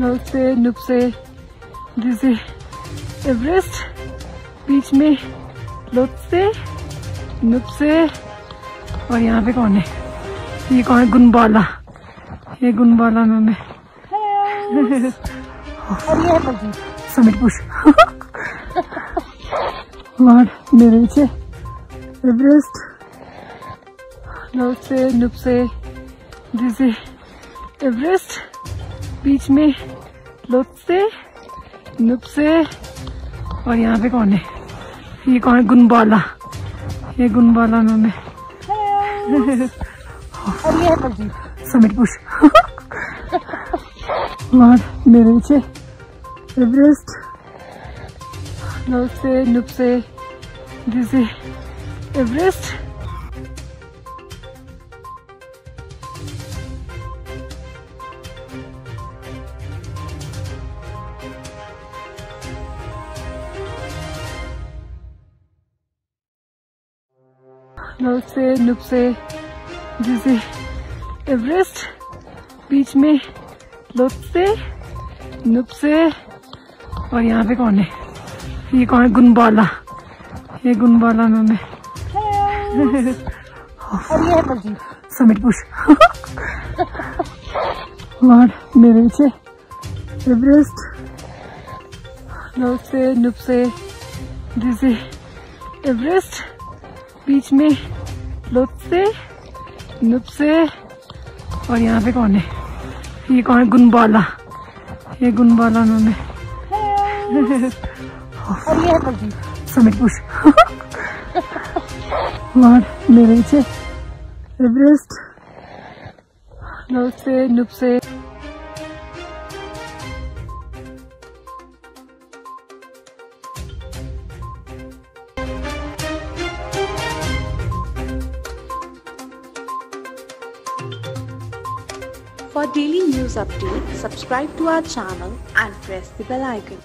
North से जैसे Everest बीच में लोथ से और यहाँ पे कौन है? ये कौन है? गुनबाला। ये गुनबाला में मैं समिट पुश और मेरे पीछे एवरेस्ट। नुप से जैसे एवरेस्ट बीच में लोथ से नुप से और यहाँ पे कौन है? ये कौन है? गुनबाला। ये गुनबाला में मैं और ये है समिट पुश और मेरे पीछे एवरेस्ट नॉर्थ से नुप से जैसे एवरेस्ट। नॉर्थ से नुप जैसे एवरेस्ट बीच में लोथ नुपसे और यहाँ पे कौन है? ये कौन है? गुनबाला। ये गुनबाला में मैं। है समिट पुश और मेरे पीछे एवरेस्ट नॉर्थ से नुप से जैसे एवरेस्ट बीच में लोथ से नुप से और यहाँ पे कौन है? ये कौन है? गुनबाला। ये गुनबाला है। समिट पुश और मेरे एवरेस्ट। नॉर्थ से। For daily news updates, subscribe to our channel and press the bell icon.